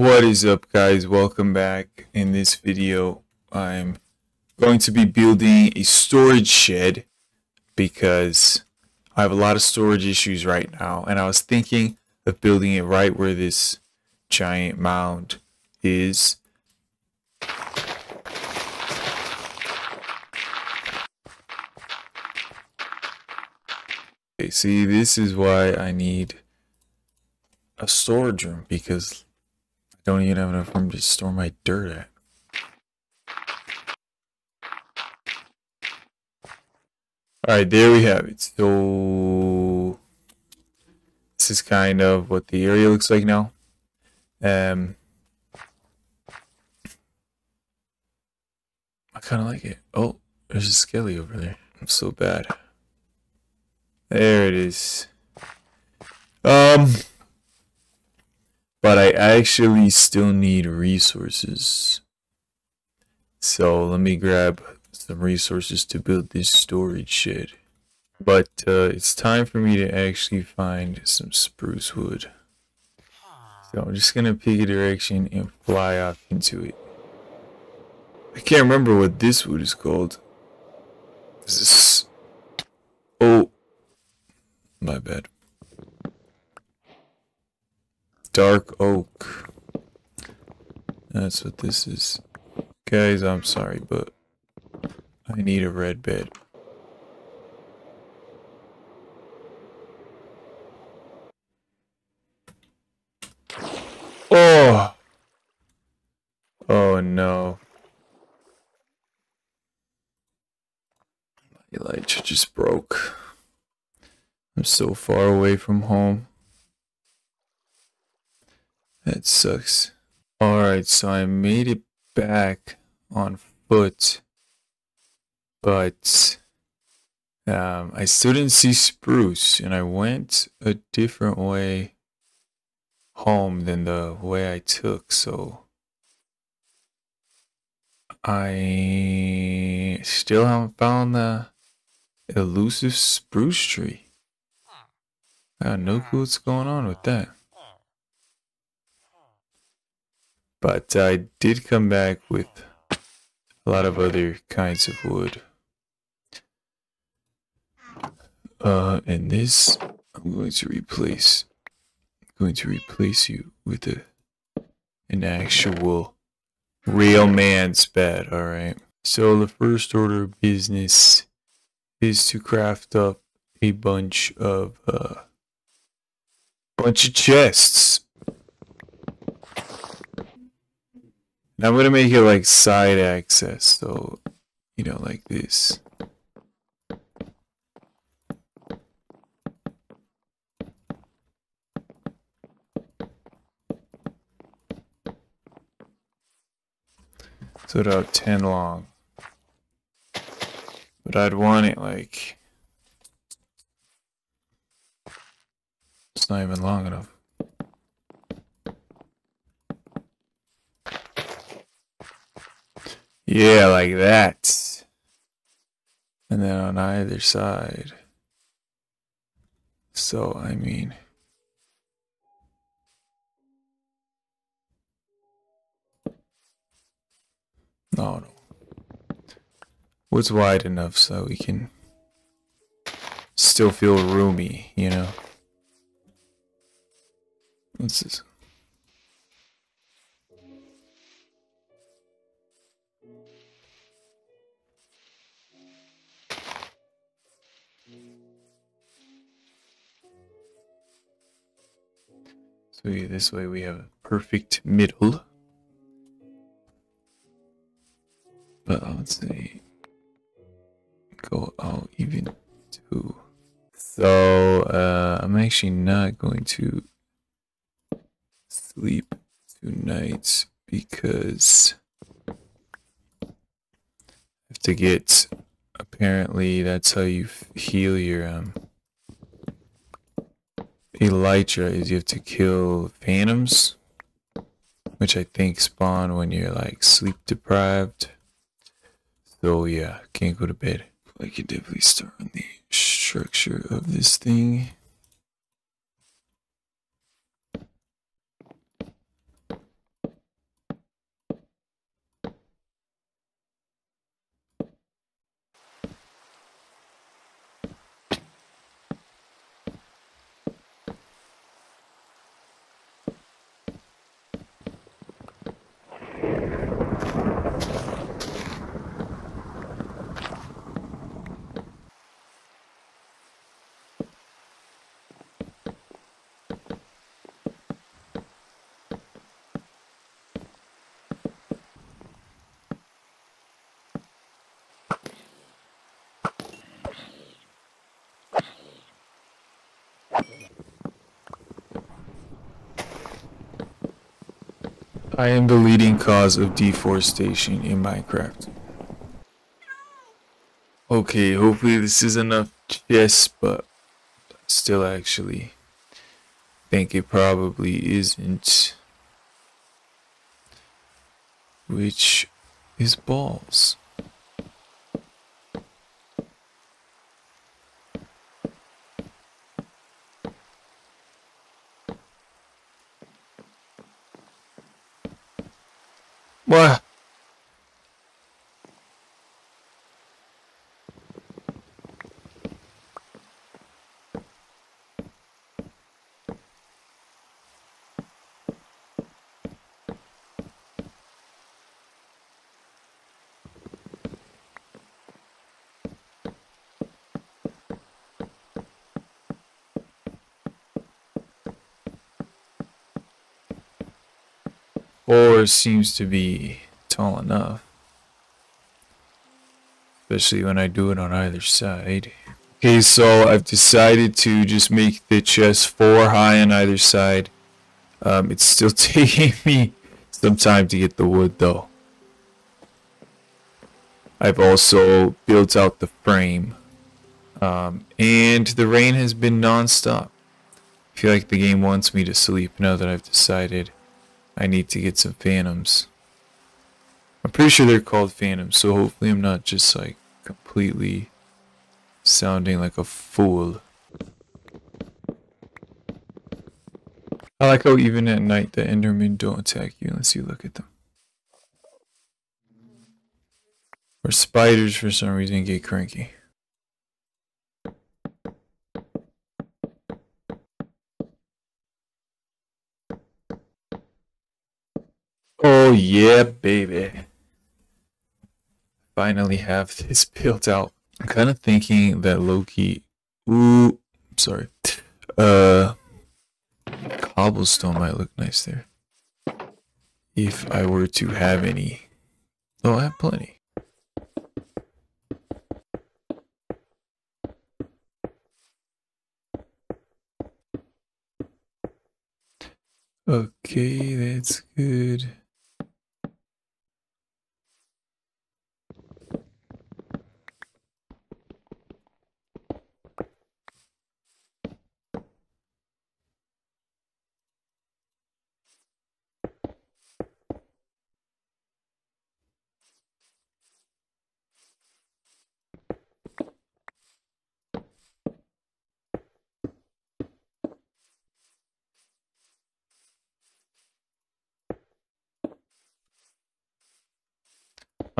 What is up guys? Welcome back. In this video, I'm going to be building a storage shed because I have a lot of storage issues right now and I was thinking of building it right where this giant mound is. Okay, see, this is why I need a storage room because don't even have enough room to store my dirt at. Alright, there we have it. So this is kind of what the area looks like now. Um I kinda like it. Oh, there's a skelly over there. I'm so bad. There it is. Um but I actually still need resources. So let me grab some resources to build this storage shed. But uh, it's time for me to actually find some spruce wood. So I'm just gonna pick a direction and fly off into it. I can't remember what this wood is called. Is this... Oh. My bad. Dark oak. That's what this is. Guys, I'm sorry, but I need a red bed. Oh! Oh no. My light just broke. I'm so far away from home. That sucks. Alright, so I made it back on foot but um, I still didn't see spruce, and I went a different way home than the way I took, so I still haven't found the elusive spruce tree. I got no clue what's going on with that. But I did come back with a lot of other kinds of wood. Uh, and this, I'm going to replace, I'm going to replace you with a, an actual real man's bed, alright? So the first order of business is to craft up a bunch of, uh, bunch of chests. And I'm gonna make it like side access, so, you know, like this. So about 10 long. But I'd want it like... It's not even long enough. Yeah, like that. And then on either side. So, I mean... No, no. What's wide enough so we can still feel roomy, you know? What's this? So this way we have a perfect middle. but I would say go out even two. So uh, I'm actually not going to sleep tonight because I have to get. Apparently, that's how you heal your um, elytra. Is you have to kill phantoms, which I think spawn when you're like sleep deprived. So yeah, can't go to bed. I can definitely start on the structure of this thing. I am the leading cause of deforestation in Minecraft. Okay, hopefully this is enough Yes, but still actually think it probably isn't. Which is balls. What? Four seems to be tall enough. Especially when I do it on either side. Okay, so I've decided to just make the chest four high on either side. Um, it's still taking me some time to get the wood though. I've also built out the frame. Um, and the rain has been non-stop. I feel like the game wants me to sleep now that I've decided I need to get some phantoms. I'm pretty sure they're called phantoms, so hopefully I'm not just like completely sounding like a fool. I like how even at night the Endermen don't attack you unless you look at them. Or spiders for some reason get cranky. Oh yeah, baby. Finally have this built out. I'm kind of thinking that Loki. Ooh, sorry. Uh, cobblestone might look nice there. If I were to have any. Oh, I have plenty. Okay, that's good.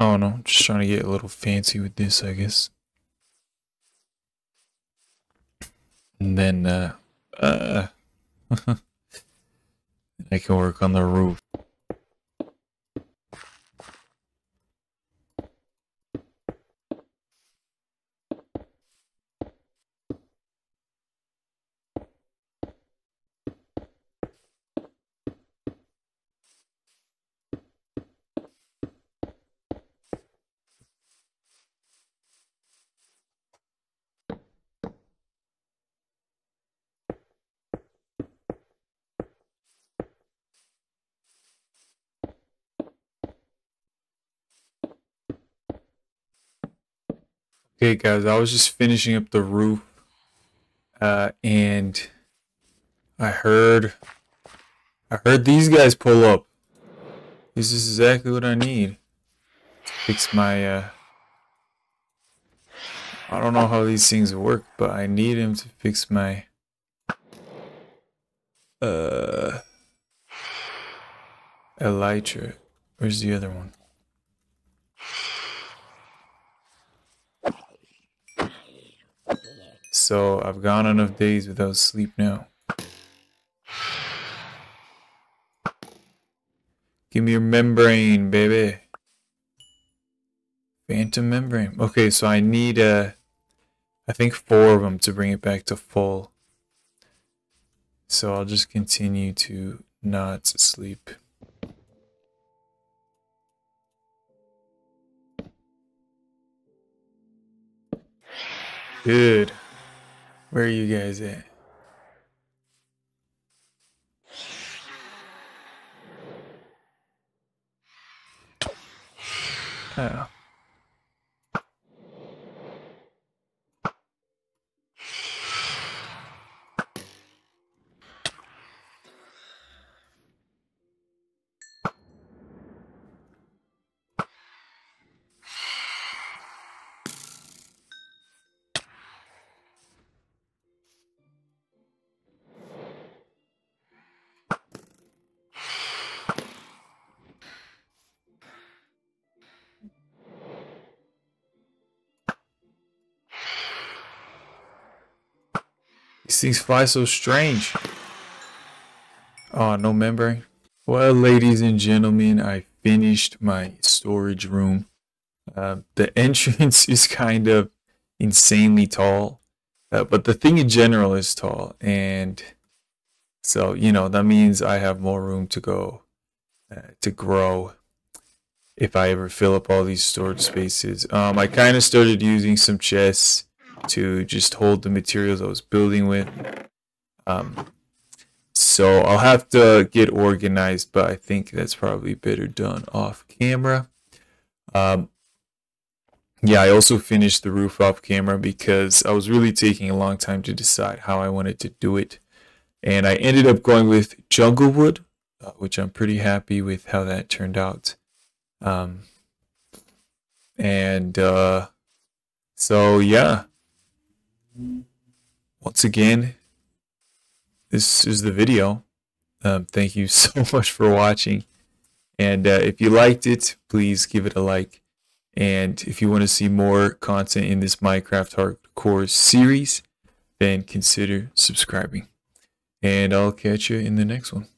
I don't know, just trying to get a little fancy with this, I guess. And then, uh, uh, I can work on the roof. Okay, guys, I was just finishing up the roof, uh, and I heard, I heard these guys pull up. This is exactly what I need to fix my, uh, I don't know how these things work, but I need him to fix my, uh, elytra. Where's the other one? So I've gone enough days without sleep now. Give me your membrane, baby. Phantom membrane. Okay, so I need, uh, I think four of them to bring it back to full. So I'll just continue to not sleep. Good. Where are you guys at? Oh. These things fly so strange. Oh, no membrane. Well, ladies and gentlemen, I finished my storage room. Uh, the entrance is kind of insanely tall, uh, but the thing in general is tall. And so, you know, that means I have more room to go, uh, to grow if I ever fill up all these storage spaces. Um, I kind of started using some chests to just hold the materials I was building with. Um, so I'll have to get organized, but I think that's probably better done off camera. Um, yeah, I also finished the roof off camera because I was really taking a long time to decide how I wanted to do it. And I ended up going with jungle wood, uh, which I'm pretty happy with how that turned out. Um, and uh, so, yeah. Once again, this is the video. Um, thank you so much for watching. And uh, if you liked it, please give it a like. And if you want to see more content in this Minecraft Hardcore series, then consider subscribing. And I'll catch you in the next one.